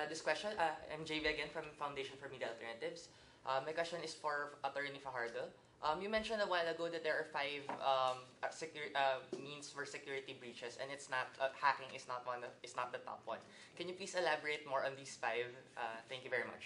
Uh, this question. Uh, I'm JV again from Foundation for Media Alternatives. Uh, my question is for Attorney Fajardo. Um, you mentioned a while ago that there are five um, uh, uh, means for security breaches, and it's not hacking is not one. Of, is not the top one. Can you please elaborate more on these five? Thank you very much.